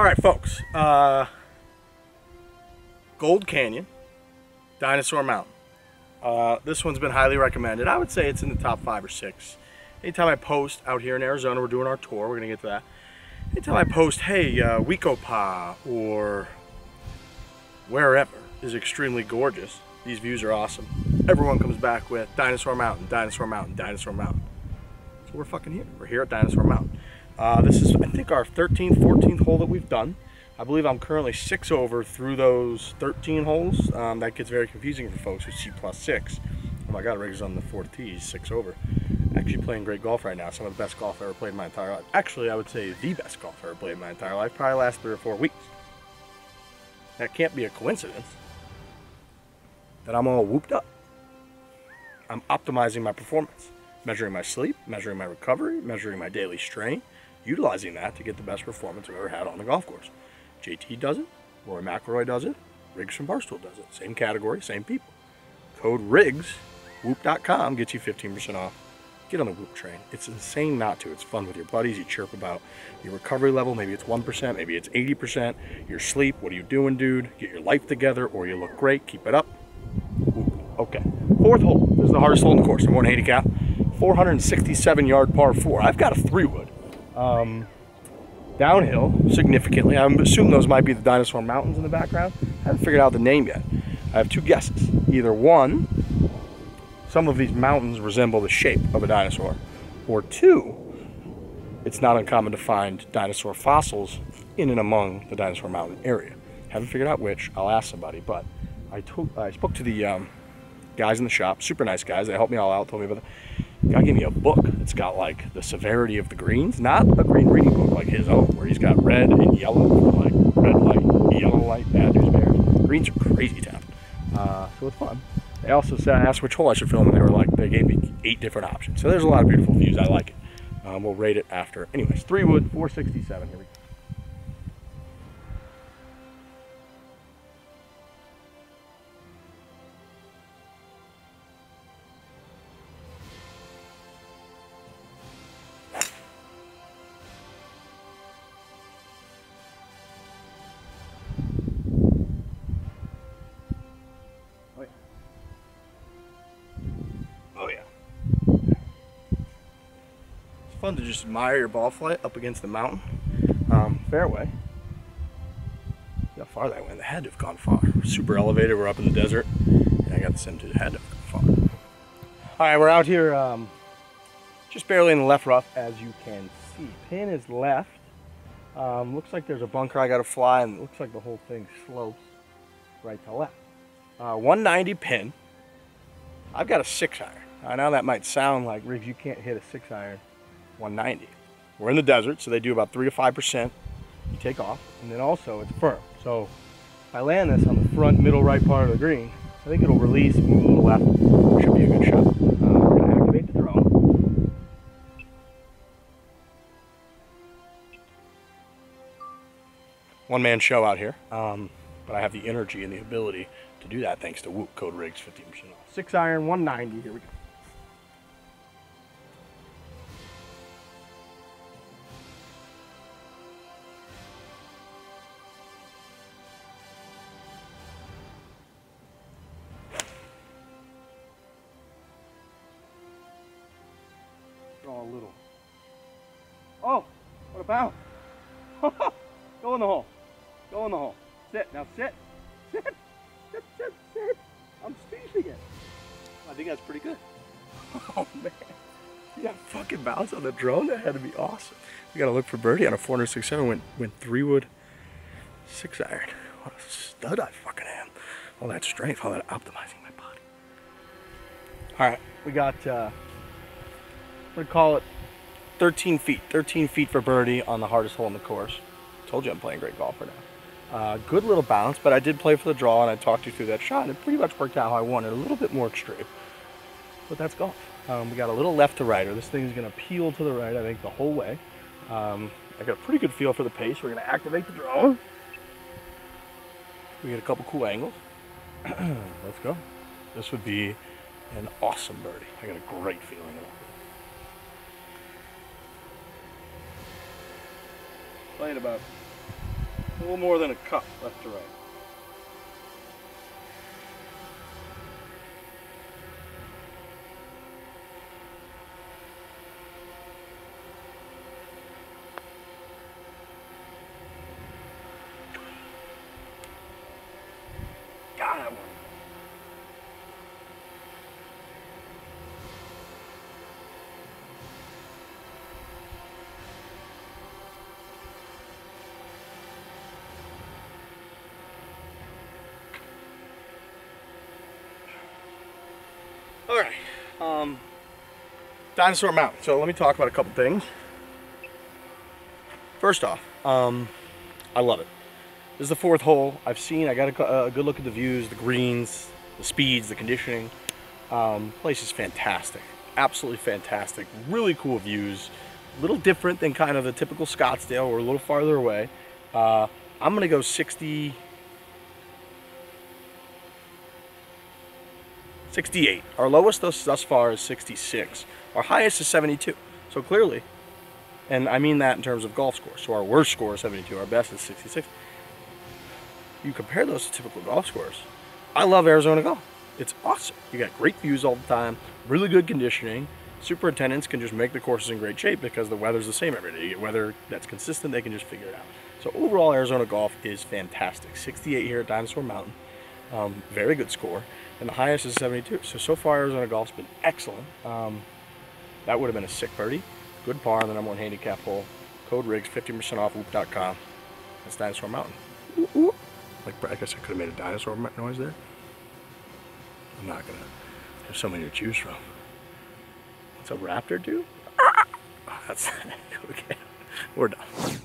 All right, folks. Uh, Gold Canyon, Dinosaur Mountain. Uh, this one's been highly recommended. I would say it's in the top five or six. Anytime I post out here in Arizona, we're doing our tour. We're gonna get to that. Anytime I post, hey, uh, Wekopa or wherever is extremely gorgeous. These views are awesome. Everyone comes back with Dinosaur Mountain, Dinosaur Mountain, Dinosaur Mountain. So we're fucking here. We're here at Dinosaur Mountain. Uh, this is, I think, our 13th, 14th hole that we've done. I believe I'm currently six over through those 13 holes. Um, that gets very confusing for folks who see plus six. Oh my God, Riggs on the fourth tee, six over. Actually playing great golf right now. Some of the best golf I've ever played in my entire life. Actually, I would say the best golf I've ever played in my entire life. Probably last three or four weeks. That can't be a coincidence that I'm all whooped up. I'm optimizing my performance, measuring my sleep, measuring my recovery, measuring my daily strain, utilizing that to get the best performance I've ever had on the golf course. JT does it, Rory McIlroy does it, Riggs from Barstool does it. Same category, same people. Code RIGGS, whoop.com gets you 15% off. Get on the whoop train. It's insane not to. It's fun with your buddies. You chirp about your recovery level. Maybe it's 1%, maybe it's 80%. Your sleep, what are you doing, dude? Get your life together or you look great. Keep it up. Whoop. Okay. Fourth hole. This is the hardest hole in the course. Number one handicap. 467 yard par four. I've got a three wood. Um, downhill significantly. I assume those might be the dinosaur mountains in the background. I haven't figured out the name yet. I have two guesses. Either one, some of these mountains resemble the shape of a dinosaur, or two, it's not uncommon to find dinosaur fossils in and among the dinosaur mountain area. Haven't figured out which. I'll ask somebody, but I, told, I spoke to the um, guys in the shop, super nice guys. They helped me all out, told me about it. Guy gave me a book that's got like the severity of the greens, not a green reading book like his own, where he's got red and yellow, like red light, yellow light, bad news bears. Greens are crazy town. Uh, so it's fun. They also said I asked which hole I should film, and they were like, they gave me eight different options. So there's a lot of beautiful views. I like it. Um, we'll rate it after. Anyways, three wood, 467. Here we go. Fun to just admire your ball flight up against the mountain. Um, fairway. How far that went. The to have gone far. Super elevated. We're up in the desert. And I got this into the head to have gone far. All right, we're out here um, just barely in the left rough, as you can see. Pin is left. Um, looks like there's a bunker I got to fly, and looks like the whole thing slopes right to left. Uh, 190 pin. I've got a six iron. I know that might sound like, Riggs, you can't hit a six iron 190. We're in the desert, so they do about three to 5%. You take off, and then also it's firm. So if I land this on the front, middle, right part of the green, I think it'll release, move a little left. Should be a good shot. Uh, activate the drone. One man show out here, um, but I have the energy and the ability to do that thanks to Whoop Code RIGGS 15% off. Six iron, 190. Here we go. A little. Oh, what about? Go in the hole. Go in the hole. Sit. Now sit. Sit. Sit, sit, sit. I'm speeding it. I think that's pretty good. Oh man. Got fucking bounce on the drone? That had to be awesome. We gotta look for birdie on a 467. Went went three wood six iron. What a stud I fucking am. All that strength, all that optimizing my body. Alright, we got uh gonna call it 13 feet. 13 feet for birdie on the hardest hole in the course. Told you I'm playing great golf right now. Uh, good little bounce, but I did play for the draw and I talked you through that shot. And it pretty much worked out how I wanted, a little bit more extreme. But that's golf. Um, we got a little left to right, or this thing is going to peel to the right, I think, the whole way. Um, I got a pretty good feel for the pace. We're going to activate the drone. We get a couple cool angles. Let's go. This would be an awesome birdie. I got a great feeling about it. Playing about A little more than a cup left to right. Got that one. All right, um, Dinosaur Mountain. So let me talk about a couple things. First off, um, I love it. This is the fourth hole I've seen. I got a, a good look at the views, the greens, the speeds, the conditioning. Um, place is fantastic, absolutely fantastic. Really cool views. A little different than kind of the typical Scottsdale. We're a little farther away. Uh, I'm gonna go 60, 68. Our lowest thus, thus far is 66. Our highest is 72. So clearly, and I mean that in terms of golf scores. So our worst score is 72. Our best is 66. You compare those to typical golf scores. I love Arizona golf. It's awesome. You got great views all the time, really good conditioning. Superintendents can just make the courses in great shape because the weather's the same every day. You get weather that's consistent, they can just figure it out. So overall, Arizona golf is fantastic. 68 here at Dinosaur Mountain. Um, very good score. And the highest is 72. So, so far Arizona golf's been excellent. Um, that would have been a sick birdie. Good par on the number one handicap hole. Code RIGGS, 15% off whoop.com. That's Dinosaur Mountain. Like, I guess I could have made a dinosaur noise there. I'm not gonna. There's so many to choose from. What's a raptor do? That's okay. We're done.